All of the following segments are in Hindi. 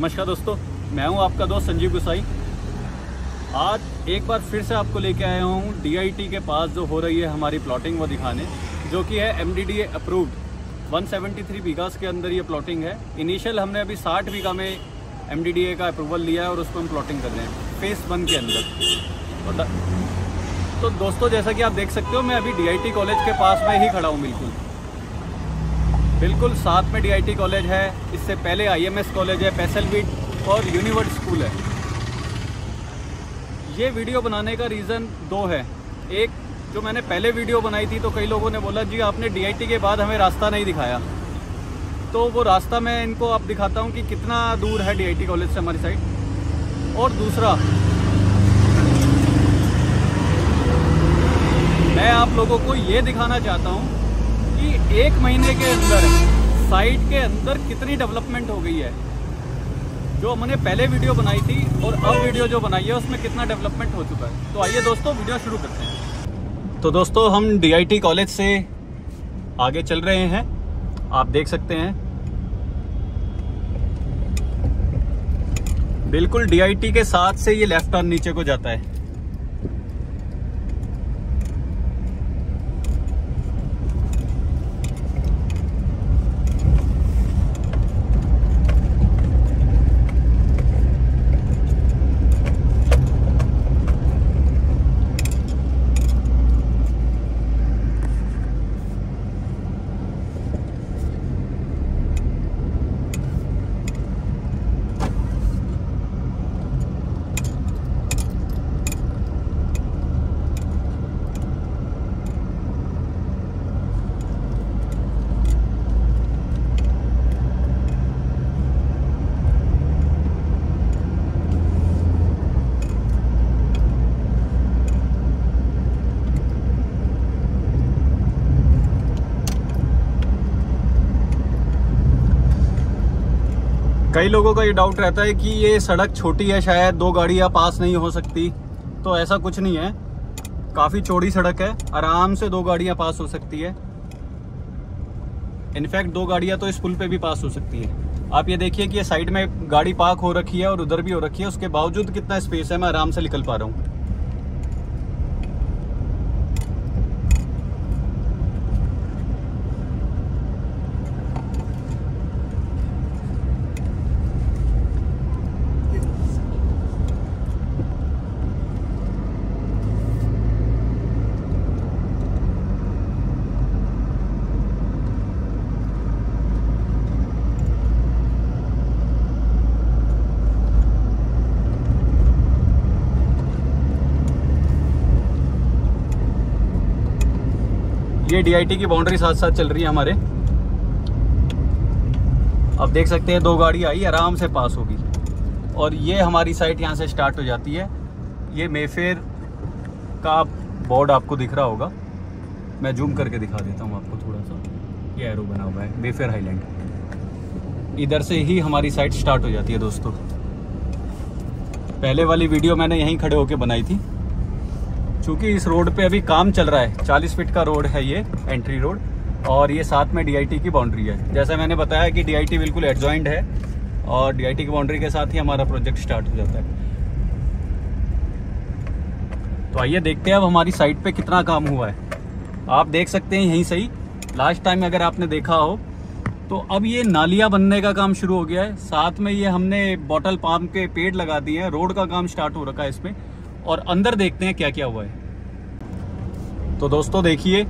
नमस्कार दोस्तों, मैं हूँ आपका दोस्त संजीव गुसाई। आज एक बार फिर से आपको लेके आया हूँ डीआईटी के पास जो हो रही है हमारी प्लॉटिंग वो दिखाने, जो कि है एमडीडीए अप्रूव्ड 173 बीघास के अंदर ये प्लॉटिंग है। इनिशियल हमने अभी 60 बीघा में एमडीडीए का अप्रूवल लिया है और उस पर हम प्लॉटिंग कर रहे हैं फेस वन के अंदर। तो दोस्तों, जैसा कि आप देख सकते हो, मैं अभी डीआईटी कॉलेज के पास में ही खड़ा हूँ, बिल्कुल। बिल्कुल साथ में डीआईटी कॉलेज है। इससे पहले आईएमएस कॉलेज है पैसलवीट और यूनिवर्स स्कूल है। ये वीडियो बनाने का रीज़न दो है। एक, जो मैंने पहले वीडियो बनाई थी तो कई लोगों ने बोला, जी, आपने डीआईटी के बाद हमें रास्ता नहीं दिखाया। तो वो रास्ता मैं इनको आप दिखाता हूँ कि कितना दूर है डीआईटी कॉलेज से हमारी साइड और दूसरा, मैं आप लोगों को ये दिखाना चाहता हूँ कि एक महीने के अंदर साइट के अंदर कितनी डेवलपमेंट हो गई है? जो हमने पहले वीडियो बनाई थी और अब वीडियो जो बनाई है, उसमें कितना डेवलपमेंट हो चुका है? तो आइए दोस्तों वीडियो शुरू करते हैं। तो दोस्तों, हम डीआईटी कॉलेज से आगे चल रहे हैं। आप देख सकते हैं। बिल्कुल डीआईटी के साथ से ये लेफ़्ट टर्न नीचे को जाता है। कई लोगों का ये डाउट रहता है कि ये सड़क छोटी है शायद, दो गाड़ियाँ पास नहीं हो सकती। तो ऐसा कुछ नहीं है। काफ़ी चौड़ी सड़क है, आराम से दो गाड़ियाँ पास हो सकती है। इनफैक्ट दो गाड़ियाँ तो इस पुल पे भी पास हो सकती है। आप ये देखिए कि ये साइड में गाड़ी पार्क हो रखी है और उधर भी हो रखी है। उसके बावजूद कितना स्पेस है, मैं आराम से निकल पा रहा हूँ। ये डीआईटी की बाउंड्री साथ साथ चल रही है हमारे। अब देख सकते हैं दो गाड़ी आई, आराम से पास होगी। और ये हमारी साइट यहाँ से स्टार्ट हो जाती है। ये मेफेर का बोर्ड आपको दिख रहा होगा। मैं जूम करके दिखा देता हूँ आपको थोड़ा सा। ये एरो बना हुआ है मेफेर हाईलैंड इधर से ही हमारी साइट स्टार्ट हो जाती है दोस्तों। पहले वाली वीडियो मैंने यहीं खड़े होके बनाई थी। चूँकि इस रोड पे अभी काम चल रहा है। 40 फीट का रोड है ये एंट्री रोड और ये साथ में डीआईटी की बाउंड्री है। जैसा मैंने बताया कि डीआईटी बिल्कुल एडजॉइंट है, और डीआईटी की बाउंड्री के साथ ही हमारा प्रोजेक्ट स्टार्ट हो जाता है। तो आइए देखते हैं अब हमारी साइट पे कितना काम हुआ है। आप देख सकते हैं यहीं सही। लास्ट टाइम अगर आपने देखा हो तो अब ये नालियाँ बनने का काम शुरू हो गया है। साथ में ये हमने बॉटल पाम के पेड़ लगा दिए हैं। रोड का काम स्टार्ट हो रखा है इसमें, और अंदर देखते हैं क्या क्या हुआ है। तो दोस्तों देखिए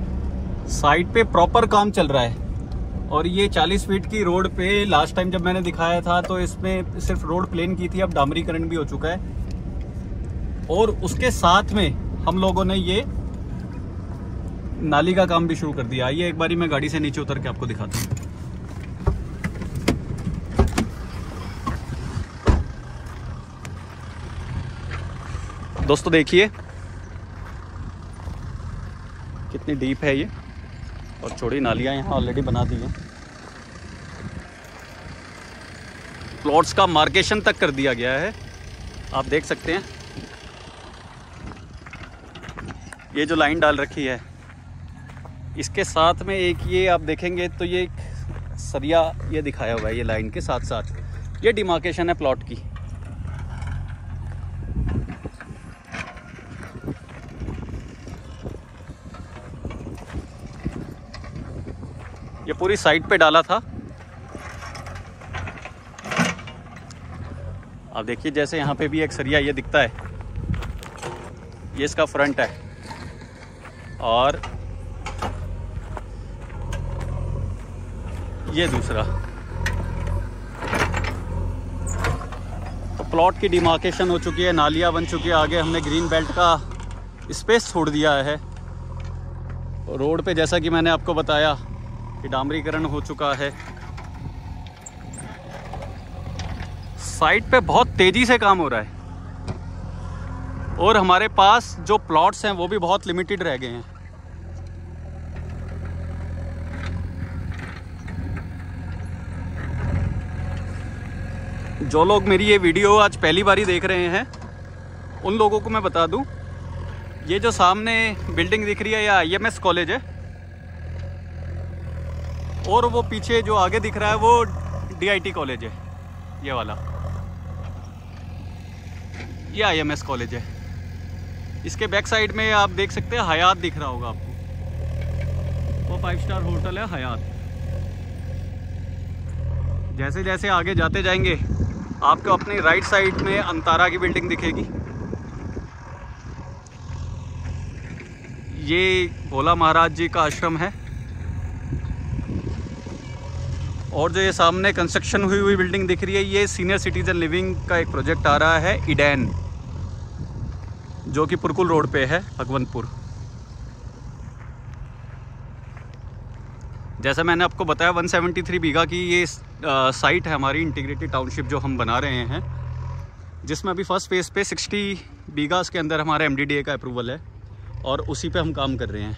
साइड पे प्रॉपर काम चल रहा है। और ये 40 फीट की रोड पे लास्ट टाइम जब मैंने दिखाया था तो इसमें सिर्फ़ रोड प्लेन की थी, अब डामरीकरण भी हो चुका है। और उसके साथ में हम लोगों ने ये नाली का काम भी शुरू कर दिया। आइए, एक बारी मैं गाड़ी से नीचे उतर के आपको दिखाता हूँ। दोस्तों देखिए कितनी डीप है ये। और चौड़ी नालियाँ यहाँ ऑलरेडी बना दी हैं। प्लॉट्स का मार्केशन तक कर दिया गया है। आप देख सकते हैं। ये जो लाइन डाल रखी है, इसके साथ में एक ये आप देखेंगे तो ये एक सरिया ये दिखाया हुआ है ये लाइन के साथ साथ ये डिमार्केशन है प्लॉट की। पूरी साइड पे डाला था। अब देखिए, जैसे यहाँ पे भी एक सरिया ये दिखता है। ये इसका फ्रंट है। और ये दूसरा। तो प्लॉट की डिमार्केशन हो चुकी है, नालियाँ बन चुकी है, आगे हमने ग्रीन बेल्ट का स्पेस छोड़ दिया है। रोड पे जैसा कि मैंने आपको बताया कि डामरीकरण हो चुका है। साइट पे बहुत तेज़ी से काम हो रहा है। और हमारे पास जो प्लॉट्स हैं, वो भी बहुत लिमिटेड रह गए हैं। जो लोग मेरी ये वीडियो आज पहली बार देख रहे हैं, उन लोगों को मैं बता दूँ, ये जो सामने बिल्डिंग दिख रही है या आईएमएस कॉलेज है और वो पीछे जो आगे दिख रहा है, वो डीआईटी कॉलेज है। ये वाला। ये आईएमएस कॉलेज है। इसके बैक साइड में आप देख सकते हैं, हयात दिख रहा होगा आपको। वो फाइव स्टार होटल है, हयात। जैसे जैसे आगे जाते जाएँगे, आपको अपनी राइट साइड में अंतारा की बिल्डिंग दिखेगी। ये भोला महाराज जी का आश्रम है। और जो ये सामने कंस्ट्रक्शन हुई हुई बिल्डिंग दिख रही है, ये सीनियर सिटीजन लिविंग का एक प्रोजेक्ट आ रहा है इडैन जो कि पुरकुल रोड पे है, भगवंतपुर। जैसा मैंने आपको बताया 173 बीघा की ये साइट है हमारी इंटीग्रेटेड टाउनशिप जो हम बना रहे हैं, जिसमें अभी फ़र्स्ट फ़ेज़ पे 60 बीघा के अंदर हमारा एम का अप्रूवल है, और उसी पे हम काम कर रहे हैं।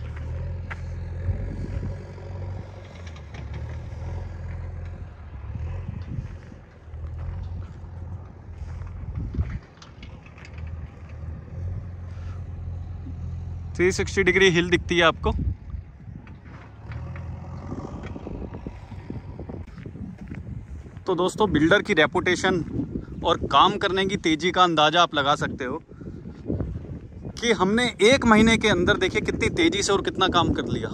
थ्री सिक्सटी डिग्री हिल दिखती है आपको। तो दोस्तों बिल्डर की रेपुटेशन और काम करने की तेज़ी का अंदाज़ा आप लगा सकते हो कि हमने एक महीने के अंदर देखिए कितनी तेज़ी से और कितना काम कर लिया।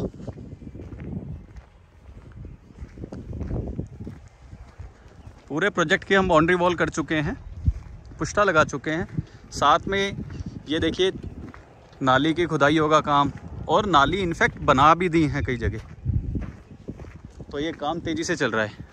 पूरे प्रोजेक्ट की हम बाउंड्री वॉल कर चुके हैं पुष्टा लगा चुके हैं। साथ में ये देखिए नाली की खुदाई होगा काम, और नाली इनफेक्ट बना भी दी हैं कई जगह। तो ये काम तेज़ी से चल रहा है।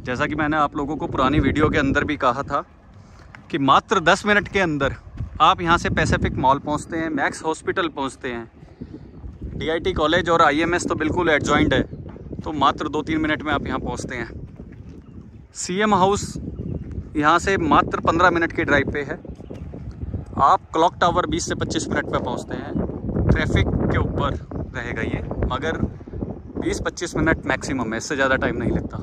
जैसा कि मैंने आप लोगों को पुरानी वीडियो के अंदर भी कहा था कि मात्र 10 मिनट के अंदर आप यहाँ से पैसिफिक मॉल पहुँचते हैं मैक्स हॉस्पिटल पहुँचते हैं। डीआईटी कॉलेज और आईएमएस तो बिल्कुल एडजॉइंट है। तो मात्र दो तीन मिनट में आप यहाँ पहुँचते हैं। सीएम हाउस यहाँ से मात्र 15 मिनट की ड्राइव पे है। आप क्लॉक टावर 20 से 25 मिनट पर पहुँचते हैं। ट्रैफ़िक के ऊपर रहेगा ये। मगर 20-25 मिनट मैक्सिमम है। इससे ज़्यादा टाइम नहीं लगता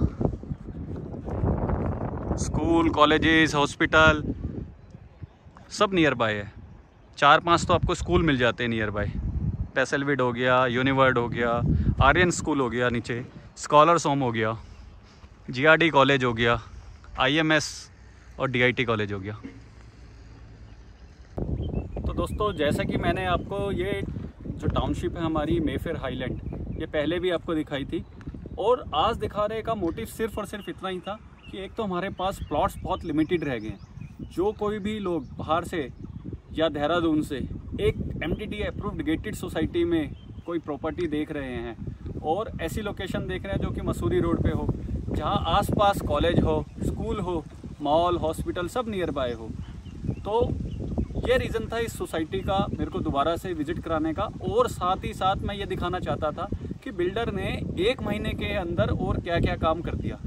स्कूल कॉलेजेस हॉस्पिटल सब नियर बाय है। चार पाँच तो आपको स्कूल मिल जाते हैं नियर बाय पैसलविड हो गया यूनिवर्ड हो गया आर्यन स्कूल हो गया नीचे स्कॉलर्स होम हो गया जीआरडी कॉलेज हो गया आईएमएस और डीआईटी कॉलेज हो गया। तो दोस्तों, जैसा कि मैंने आपको ये जो टाउनशिप है हमारी मेफेयर हाईलैंड ये पहले भी आपको दिखाई थी। और आज दिखा रहे का मोटिव सिर्फ़ और सिर्फ़ इतना ही था कि एक तो हमारे पास प्लॉट्स बहुत लिमिटेड रह गए हैं। जो कोई भी लोग बाहर से या देहरादून से एक M T approved gated society में कोई प्रॉपर्टी देख रहे हैं और ऐसी लोकेशन देख रहे हैं जो कि मसूरी रोड पे हो, जहाँ आसपास कॉलेज हो स्कूल हो मॉल हॉस्पिटल सब नियर बाय हो। तो ये रीज़न था इस सोसाइटी का मेरे को दोबारा से विज़िट कराने का और साथ ही साथ मैं ये दिखाना चाहता था कि बिल्डर ने एक महीने के अंदर और क्या क्या काम कर दिया।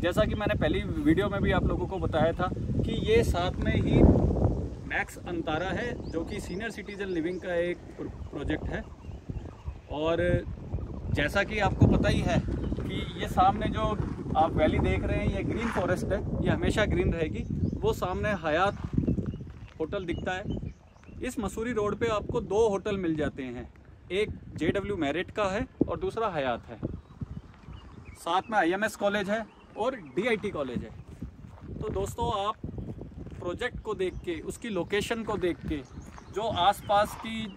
जैसा कि मैंने पहली वीडियो में भी आप लोगों को बताया था कि ये साथ में ही मैक्स अंतारा है, जो कि सीनियर सिटीजन लिविंग का एक प्रोजेक्ट है। और जैसा कि आपको पता ही है कि ये सामने जो आप वैली देख रहे हैं, ये ग्रीन फॉरेस्ट है, ये हमेशा ग्रीन रहेगी। वो सामने हयात होटल दिखता है। इस मसूरी रोड पे आपको दो होटल मिल जाते हैं। एक जे डब्ल्यू मेरिट का है और दूसरा हयात है। साथ में आईएमएस कॉलेज है और डीआईटी कॉलेज है। तो दोस्तों, आप प्रोजेक्ट को देख के, उसकी लोकेशन को देख के, जो आसपास की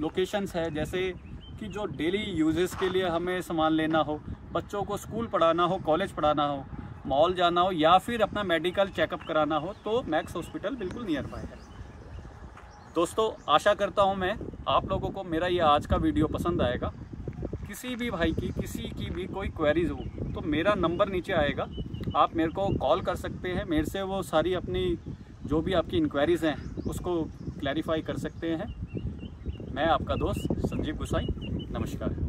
लोकेशंस है, जैसे कि जो डेली यूजेस के लिए हमें सामान लेना हो, बच्चों को स्कूल पढ़ाना हो कॉलेज पढ़ाना हो मॉल जाना हो, या फिर अपना मेडिकल चेकअप कराना हो तो मैक्स हॉस्पिटल बिल्कुल नियर बाय है। दोस्तों, आशा करता हूँ मैं आप लोगों को मेरा ये आज का वीडियो पसंद आएगा। किसी भी भाई की, किसी की भी कोई क्वेरीज हो तो मेरा नंबर नीचे आएगा। आप मेरे को कॉल कर सकते हैं। मेरे से वो सारी अपनी जो भी आपकी इंक्वायरीज़ हैं, उसको क्लैरिफाई कर सकते हैं। मैं आपका दोस्त संजीव गुसाई, नमस्कार।